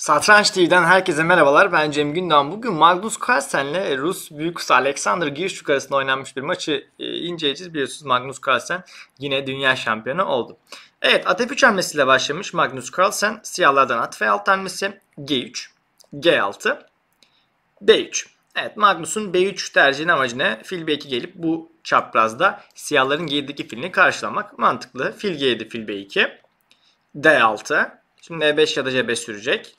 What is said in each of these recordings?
Satranç TV'den herkese merhabalar. Ben Cem Gündoğan. Bugün Magnus Carlsen'le Rus büyük Alexander Girşuk arasında oynanmış bir maçı e, inceleyeceğiz. Biliyorsunuz Magnus Carlsen yine dünya şampiyonu oldu. Evet at F3 hamlesiyle başlamış Magnus Carlsen. Siyahlardan at F6 hamlesi G3, G6, B3. Evet Magnus'un B3 tercihin amacı ne? Fil B2 gelip bu çaprazda siyahların G7'deki filini karşılamak. Mantıklı. Fil G7, fil B2. D6. Şimdi E5 ya da C5 sürecek.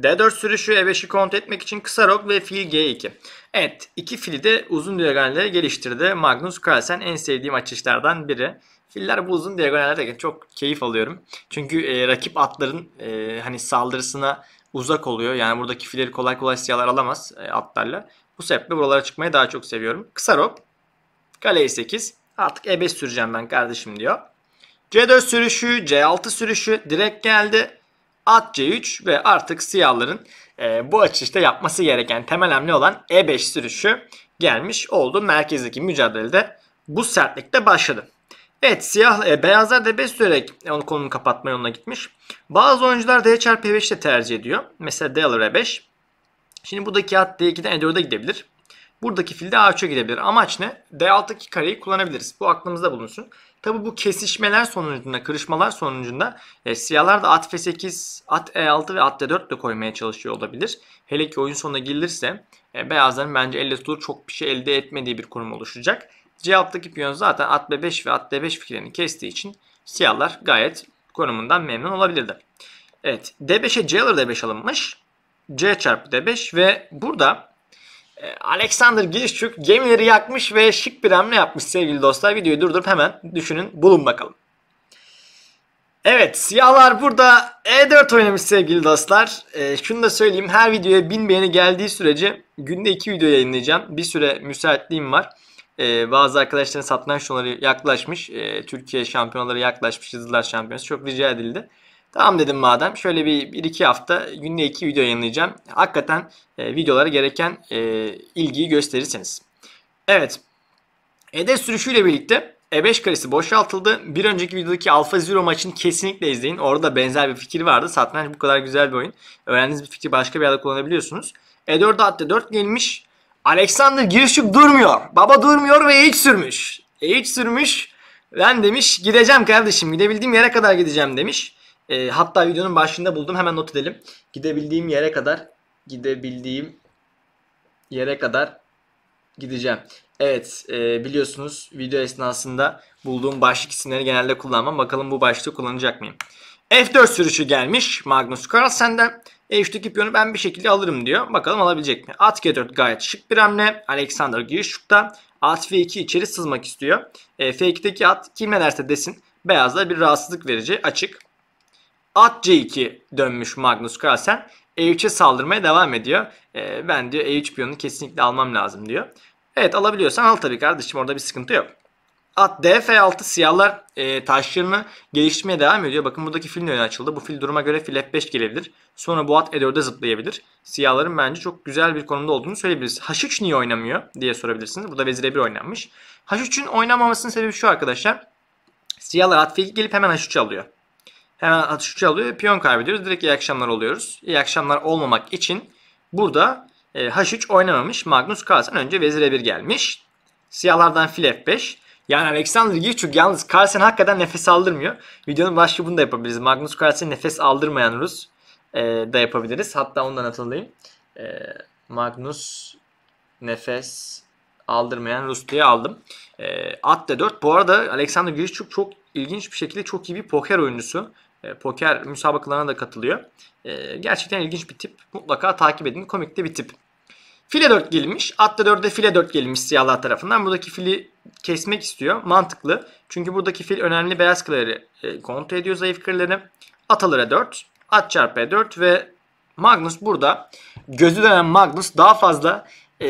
D4 sürüşü E5'i kontrol etmek için kısa rok ve fil G2. Evet iki fili de uzun diagonallere geliştirdi. Magnus Carlsen en sevdiğim açışlardan biri. Filler bu uzun diagonallerde çok keyif alıyorum. Çünkü e, rakip atların e, hani saldırısına uzak oluyor. Yani buradaki filleri kolay kolay siyahlar alamaz e, atlarla. Bu sebeple buralara çıkmayı daha çok seviyorum. Kısa rok. Kale E8. Artık E5 süreceğim ben kardeşim diyor. C4 sürüşü, C6 sürüşü direkt geldi. At C3 ve artık siyahların e, bu açışta yapması gereken temel hamle olan E5 sürüşü gelmiş oldu. Merkezdeki mücadelede bu sertlikte başladı. Evet siyah e, beyazlar D5 sürerek onu konunu kapatma yoluna gitmiş. Bazı oyuncular D çarpı E5 de tercih ediyor. Mesela D alır E5. Şimdi buradaki at D2'den E4'e gidebilir. Buradaki fil de A3'e gidebilir. Amaç ne? D6'daki kareyi kullanabiliriz. Bu aklımızda bulunsun. Tabi bu kesişmeler sonucunda, kırışmalar sonucunda e, siyahlar da at F8, at E6 ve at D4 de koymaya çalışıyor olabilir. Hele ki oyun sonuna gelirse e, beyazların bence elle tutulur çok bir şey elde etmediği bir konum oluşacak. C6'daki piyon zaten at B5 ve at D5 fikirlerini kestiği için siyahlar gayet konumundan memnun olabilirler. Evet D5'e C alır D5 alınmış. C çarpı D5 ve burada Alexander Gilşçuk gemileri yakmış ve şık bir hamle yapmış sevgili dostlar. Videoyu durdurup hemen düşünün bulun bakalım. Evet siyahlar burada E4 oynamış sevgili dostlar. Ee, şunu da söyleyeyim her videoya 1000 beğeni geldiği sürece günde 2 video yayınlayacağım. Bir süre müsaitliğim var. Ee, bazı arkadaşların satranç turnuvaları yaklaşmış. Ee, Türkiye şampiyonaları yaklaşmış. Yıldızlar şampiyonası çok rica edildi. Tamam dedim madem. Şöyle bir, bir iki hafta günde iki video yayınlayacağım. Hakikaten e, videolara gereken e, ilgiyi gösterirseniz. Evet. ED sürüşüyle birlikte E5 karesi boşaltıldı. Bir önceki videodaki Alfa Zero maçını kesinlikle izleyin. Orada benzer bir fikir vardı. Satranç bu kadar güzel bir oyun. Öğrendiğiniz bir fikri başka bir yerde kullanabiliyorsunuz. E4 at 4 gelmiş. Alexander Girşuk durmuyor. Baba durmuyor ve E3 sürmüş. E3 sürmüş. Ben demiş gideceğim kardeşim. Gidebildiğim yere kadar gideceğim demiş. E, hatta videonun başında buldum. Hemen not edelim. Gidebildiğim yere kadar gidebildiğim yere kadar gideceğim. Evet e, biliyorsunuz video esnasında bulduğum başlık isimleri genelde kullanmam. Bakalım bu başlığı kullanacak mıyım? F4 sürüşü gelmiş Magnus Carlsen'den. E3'teki piyonu ben bir şekilde alırım diyor. Bakalım alabilecek mi? At G4 gayet şık bir hamle. Alexander Girişuk'ta. At F2 içeri sızmak istiyor. E, F2'deki at kim ne derse desin. Beyazda bir rahatsızlık verici açık. At C2 dönmüş Magnus Carlsen. E3'e saldırmaya devam ediyor. E, ben diyor E3 piyonunu kesinlikle almam lazım diyor. Evet alabiliyorsan al tabii kardeşim orada bir sıkıntı yok. At D F6 siyahlar e, taşlarını geliştirmeye devam ediyor. Bakın buradaki fil önü açıldı. Bu fil duruma göre fil F5 gelebilir. Sonra bu at E4'e zıplayabilir. Siyahların bence çok güzel bir konumda olduğunu söyleyebiliriz. H3 niye oynamıyor diye sorabilirsiniz. Burada vezir E1 oynanmış. H3'ün oynamamasının sebebi şu arkadaşlar. Siyahlar at F2 gelip hemen H3 alıyor. Hemen atış 3 alıyor. Piyon kaybediyoruz. Direkt iyi akşamlar oluyoruz. İyi akşamlar olmamak için burada e, H3 oynamamış. Magnus Carlsen önce vezir e1 gelmiş. Siyahlardan fil f5. Yani Alexander Girçuk yalnız Carlsen hakikaten nefes aldırmıyor. Videonun başlığı bunu da yapabiliriz. Magnus Carlsen nefes aldırmayan Rus e, da yapabiliriz. Hatta ondan hatırlayayım. E, Magnus nefes aldırmayan Rus diye aldım. E, at d4. Bu arada Alexander Girçuk çok ilginç bir şekilde çok iyi bir poker oyuncusu. E, poker müsabakalarına da katılıyor. E, gerçekten ilginç bir tip. Mutlaka takip edin. Komik de bir tip. File 4 gelmiş. Atla 4'e file 4 gelmiş siyahlar tarafından. Buradaki fili kesmek istiyor. Mantıklı. Çünkü buradaki fil önemli beyaz kırları e, kontrol ediyor zayıf kırları. At alır 4 At çarpı E4 ve Magnus burada gözü dönen Magnus daha fazla e,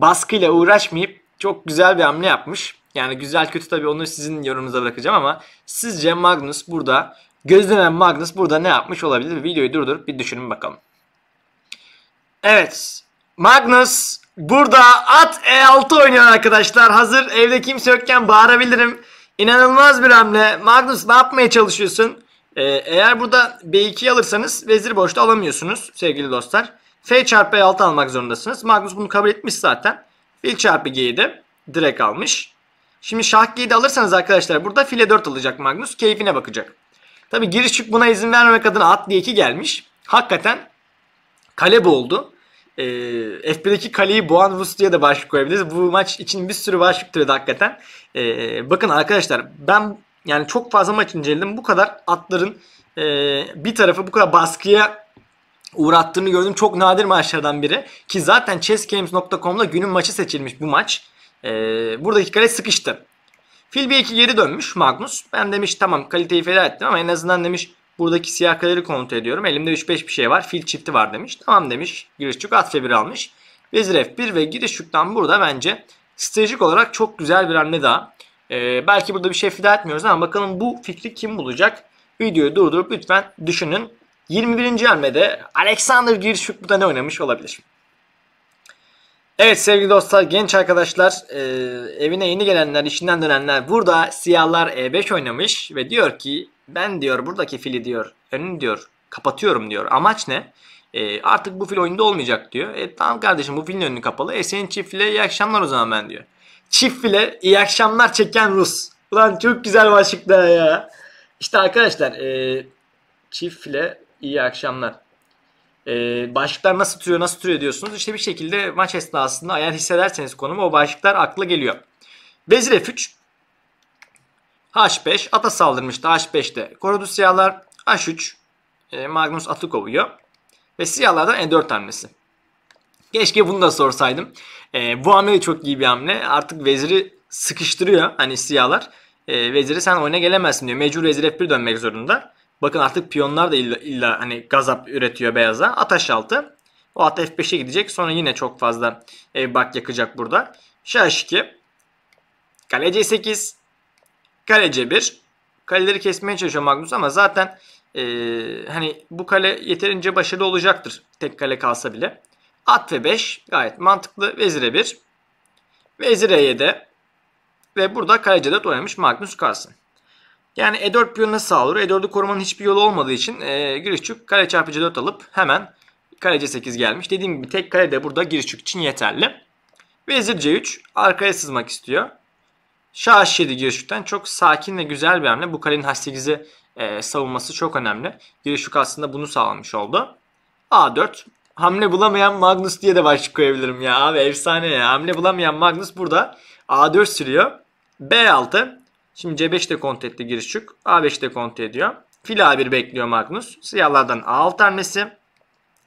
baskıyla uğraşmayıp çok güzel bir hamle yapmış. Yani güzel kötü tabii onu sizin yorumunuza bırakacağım ama sizce Magnus burada Gözlenen Magnus burada ne yapmış olabilir? Videoyu durdurup bir düşünün bakalım. Evet. Magnus burada at E6 oynuyor arkadaşlar. Hazır evde kimse yokken bağırabilirim. İnanılmaz bir hamle. Magnus ne yapmaya çalışıyorsun? Ee, eğer burada B2'yi alırsanız vezir boşta alamıyorsunuz sevgili dostlar. F çarpı E6 almak zorundasınız. Magnus bunu kabul etmiş zaten. Fil çarpı G'yi de direkt almış. Şimdi şah G'yi de alırsanız arkadaşlar burada file 4 alacak Magnus. Keyfine bakacak. Tabi girişçük buna izin vermemek adına at diye 2 gelmiş. Hakikaten kale boğuldu. Ee, F1'deki kaleyi boğan Rus diye de başlık koyabiliriz. Bu maç için bir sürü başlık türedi hakikaten. Ee, bakın arkadaşlar ben yani çok fazla maç inceledim. Bu kadar atların e, bir tarafı bu kadar baskıya uğrattığını gördüm. Çok nadir maçlardan biri. Ki zaten chessgames.com'da günün maçı seçilmiş bu maç. Ee, buradaki kale sıkıştı. Fil bir 2 geri dönmüş Magnus. Ben demiş tamam kaliteyi feda ettim ama en azından demiş buradaki siyah kaleleri kontrol ediyorum. Elimde 3-5 bir şey var. Fil çifti var demiş. Tamam demiş. Girişçük at F1 almış. Vezir F1 ve girişçükten burada bence stratejik olarak çok güzel bir hamle daha. Ee, belki burada bir şey feda etmiyoruz ama bakalım bu fikri kim bulacak? Videoyu durdurup lütfen düşünün. 21. hamlede Alexander Girişçük burada ne oynamış olabilir? Evet sevgili dostlar, genç arkadaşlar, e, evine yeni gelenler, işinden dönenler burada siyahlar E5 oynamış ve diyor ki ben diyor buradaki fili diyor önünü diyor kapatıyorum diyor. Amaç ne? E, artık bu fil oyunda olmayacak diyor. E tamam kardeşim bu filin önünü kapalı. E senin çift file iyi akşamlar o zaman ben diyor. Çift file iyi akşamlar çeken Rus. Ulan çok güzel başlıklar ya. İşte arkadaşlar e, çift file iyi akşamlar. Ee, başlıklar nasıl türüyor nasıl türüyor diyorsunuz. İşte bir şekilde maç esnasında eğer hissederseniz konumu o başlıklar akla geliyor. Vezir F3 H5 ata saldırmıştı H5'te. Korudu siyahlar H3 e, Magnus atı kovuyor. Ve siyahlardan E4 hamlesi. Keşke bunu da sorsaydım. E, bu hamle çok iyi bir hamle. Artık veziri sıkıştırıyor hani siyahlar. E, veziri sen oyuna gelemezsin diyor. Mecbur vezir F1 dönmek zorunda. Bakın artık piyonlar da illa, illa hani gazap üretiyor beyaza. At H6. O at F5'e gidecek. Sonra yine çok fazla e, bak yakacak burada. Şah H2. Kale C8. Kale C1. Kaleleri kesmeye çalışıyor Magnus ama zaten e, hani bu kale yeterince başarılı olacaktır. Tek kale kalsa bile. At F5 gayet mantıklı. Vezir E1. Vezir E7. Ve burada kale C4 oynamış Magnus Carlsen. Yani E4 piyonu nasıl sağlar? E4'ü korumanın hiçbir yolu olmadığı için e, Girişçük kale çarpı C4 alıp hemen kale C8 gelmiş. Dediğim gibi tek kale de burada Girişçük için yeterli. Vezir C3 arkaya sızmak istiyor. Şah H7 Girişçük'ten çok sakin ve güzel bir hamle. Bu kalenin H8'i e, savunması çok önemli. Girişçük aslında bunu sağlamış oldu. A4 hamle bulamayan Magnus diye de başlık koyabilirim ya abi efsane ya. Hamle bulamayan Magnus burada A4 sürüyor. B6 Şimdi C5 de kont etti Girişçük. A5 de kont ediyor. Fil A1 bekliyor Magnus. Siyahlardan A6 hamlesi.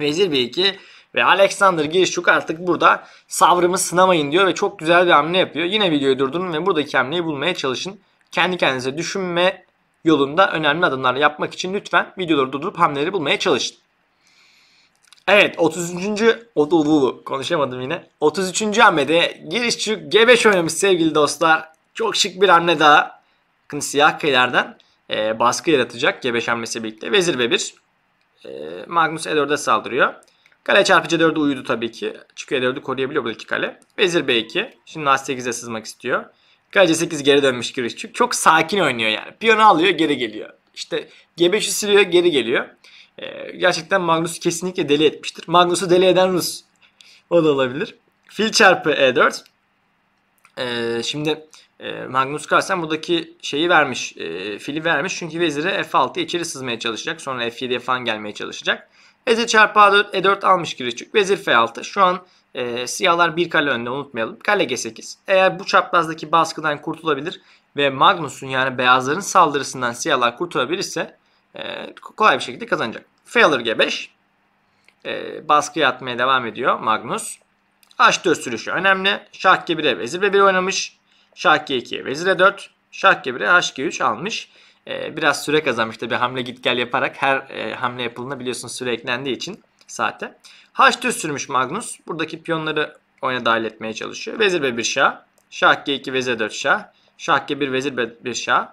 Vezir B2 ve Alexander Girişçük artık burada sabrımı sınamayın diyor ve çok güzel bir hamle yapıyor. Yine videoyu durdurun ve buradaki hamleyi bulmaya çalışın. Kendi kendinize düşünme yolunda önemli adımlar yapmak için lütfen videoları durdurup hamleleri bulmaya çalışın. Evet 30. Odulu konuşamadım yine. 33. hamlede Girişçük G5 oynamış sevgili dostlar. Çok şık bir hamle daha. Bakın siyah kalelerden e, baskı yaratacak G5 hamlesi birlikte. Vezir B1. E, Magnus E4'e saldırıyor. Kale çarpı C4'e uyudu tabii ki. Çünkü E4'ü koruyabiliyor bu iki kale. Vezir B2. Şimdi A8'e sızmak istiyor. Kale C8 geri dönmüş Girişçük. Çok sakin oynuyor yani. Piyonu alıyor geri geliyor. İşte G5'i siliyor geri geliyor. E, gerçekten Magnus'u kesinlikle deli etmiştir. Magnus'u deli eden Rus. O da olabilir. Fil çarpı E4. E, şimdi e, Magnus Carlsen buradaki şeyi vermiş. E, fili vermiş. Çünkü veziri F6'ya içeri sızmaya çalışacak. Sonra F7'ye falan gelmeye çalışacak. Vezir çarpı A4, E4 almış Girişçük. Vezir F6. Şu an e, siyahlar bir kale önde unutmayalım. Kale G8. Eğer bu çaprazdaki baskıdan kurtulabilir ve Magnus'un yani beyazların saldırısından siyahlar kurtulabilirse e, kolay bir şekilde kazanacak. Failure G5. E, baskıya atmaya devam ediyor Magnus. H4 sürüşü önemli. Şah G1'e vezir B1 oynamış. Şah G2'ye vezir E4. Şah G1'e H3 almış. Ee, biraz süre kazanmış tabi hamle git gel yaparak her e, hamle yapıldığında biliyorsunuz süre eklendiği için saate. H4 sürmüş Magnus. Buradaki piyonları oyuna dahil etmeye çalışıyor. Vezir B1 şah. Şah G2 vezir 4 şah. Şah G1 vezir B1 şah.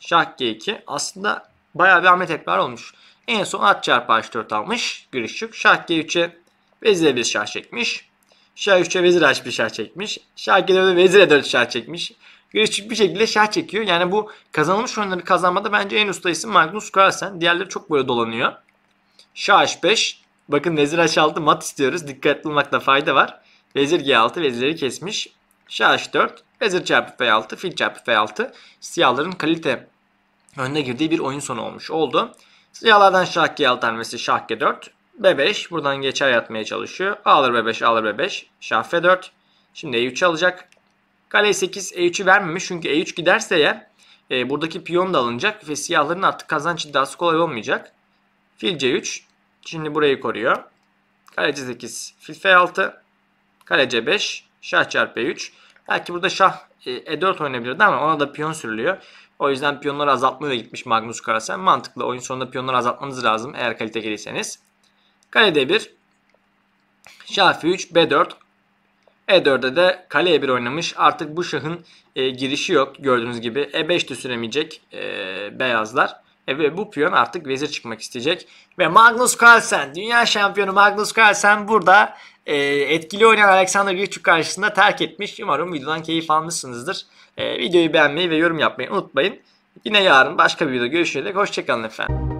Şah G2. Aslında bayağı bir hamle tekrar olmuş. En son at çarpı H4 almış. Girişçük. Şah G3'e vezir 1 şah çekmiş. Şah 3'e vezir H1 şah çekmiş. Şah G4'e vezir E4 şah çekmiş. Grişçik bir şekilde şah çekiyor. Yani bu kazanılmış oyunları kazanmada bence en usta isim Magnus Carlsen. Diğerleri çok böyle dolanıyor. Şah H5. Bakın vezir H6 mat istiyoruz. Dikkatli olmakta fayda var. Vezir G6 vezirleri kesmiş. Şah H4. Vezir çarpı F6. Fil çarpı F6. Siyahların kalite önüne girdiği bir oyun sonu olmuş oldu. Siyahlardan şah G6 hamlesi şah G4. B5 buradan geçer yatmaya çalışıyor. Alır B5 alır B5. Şah F4. Şimdi E3 alacak. Kale E8 E3'ü vermemiş çünkü E3 giderse eğer e, buradaki piyon da alınacak ve siyahların artık kazanç iddiası kolay olmayacak. Fil C3. Şimdi burayı koruyor. Kale C8 fil F6. Kale C5 şah çarpı E3. Belki burada şah e, E4 oynayabilirdi ama ona da piyon sürülüyor. O yüzden piyonları azaltmaya gitmiş Magnus Carlsen. Mantıklı. Oyun sonunda piyonları azaltmanız lazım eğer kalite gelirseniz. Kale D1. Şah F3 B4. E4'de de kale E1 oynamış. Artık bu şahın e, girişi yok gördüğünüz gibi. E5 de süremeyecek e, beyazlar. E, ve bu piyon artık vezir çıkmak isteyecek. Ve Magnus Carlsen, dünya şampiyonu Magnus Carlsen burada e, etkili oynayan Alexander Grichuk karşısında terk etmiş. Umarım videodan keyif almışsınızdır. E, videoyu beğenmeyi ve yorum yapmayı unutmayın. Yine yarın başka bir videoda görüşürüz. Hoşçakalın efendim.